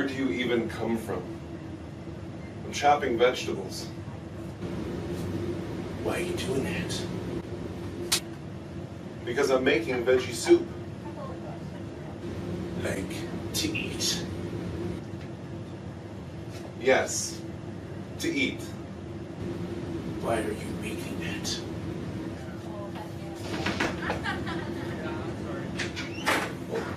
Where do you even come from? I'm chopping vegetables. Why are you doing that? Because I'm making veggie soup. Like to eat? Yes, to eat. Why are you making that?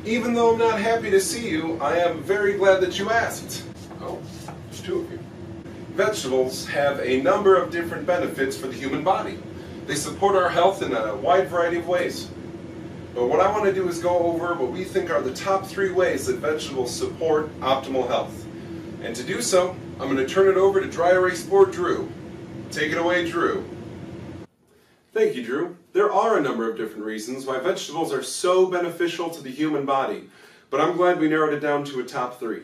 Even though I'm not happy to see you, I am very glad that you asked. Oh, there's two of you. Vegetables have a number of different benefits for the human body. They support our health in a wide variety of ways. But what I want to do is go over what we think are the top three ways that vegetables support optimal health. And to do so, I'm going to turn it over to dry erase board Drew. Take it away, Drew. Thank you, Drew. There are a number of different reasons why vegetables are so beneficial to the human body, but I'm glad we narrowed it down to a top three.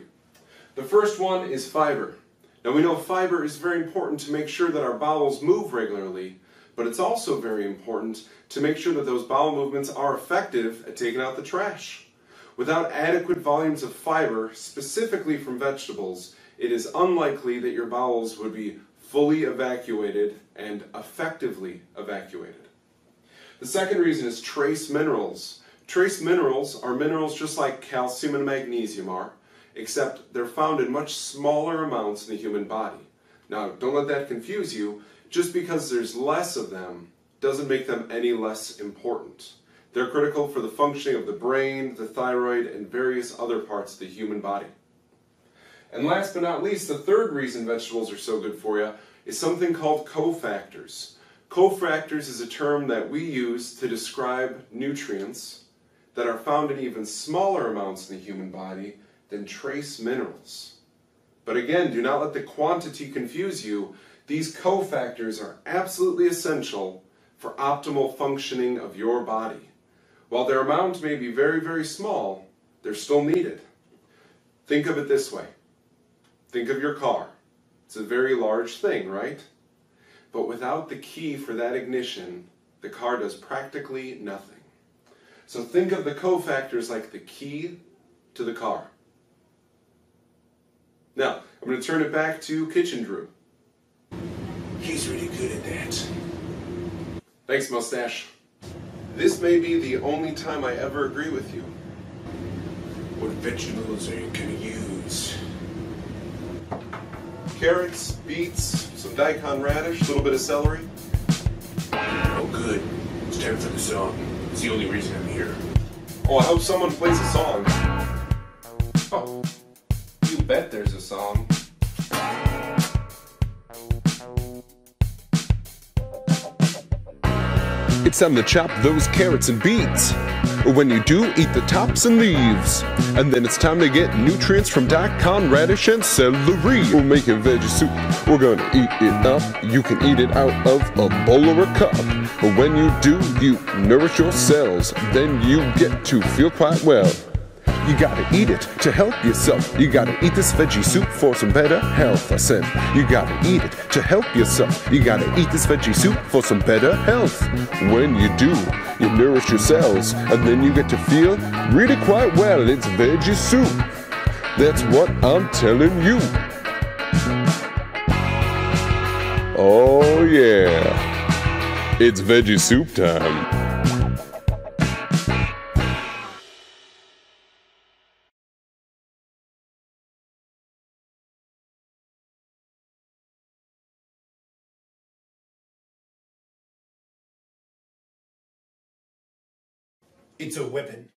The first one is fiber. Now we know fiber is very important to make sure that our bowels move regularly, but it's also very important to make sure that those bowel movements are effective at taking out the trash. Without adequate volumes of fiber, specifically from vegetables, it is unlikely that your bowels would be fully evacuated and effectively evacuated. The second reason is trace minerals. Trace minerals are minerals just like calcium and magnesium are, except they're found in much smaller amounts in the human body. Now, don't let that confuse you. Just because there's less of them doesn't make them any less important. They're critical for the functioning of the brain, the thyroid, and various other parts of the human body. And last but not least, the third reason vegetables are so good for you is something called cofactors. Cofactors is a term that we use to describe nutrients that are found in even smaller amounts in the human body than trace minerals. But again, do not let the quantity confuse you. These cofactors are absolutely essential for optimal functioning of your body. While their amount may be very, very small, they're still needed. Think of it this way. Think of your car. It's a very large thing, right? But without the key for that ignition, the car does practically nothing. So think of the cofactors like the key to the car. Now, I'm going to turn it back to Kitchen Drew. He's really good at that. Thanks, Mustache. This may be the only time I ever agree with you. What vegetables are you gonna use? Carrots, beets, some daikon radish, a little bit of celery. Oh, good. It's time for the song. It's the only reason I'm here. Oh, I hope someone plays a song. Oh, you bet there's a song. It's time to chop those carrots and beets. When you do, eat the tops and leaves. And then it's time to get nutrients from daikon, radish, and celery. We're making veggie soup. We're gonna eat it up. You can eat it out of a bowl or a cup. But when you do, you nourish your cells. Then you get to feel quite well. You gotta eat it to help yourself. You gotta eat this veggie soup for some better health. I said, you gotta eat it to help yourself. You gotta eat this veggie soup for some better health. When you do, you nourish your cells, and then you get to feel really quite well. It's veggie soup. That's what I'm telling you. Oh, yeah. It's veggie soup time. It's a weapon.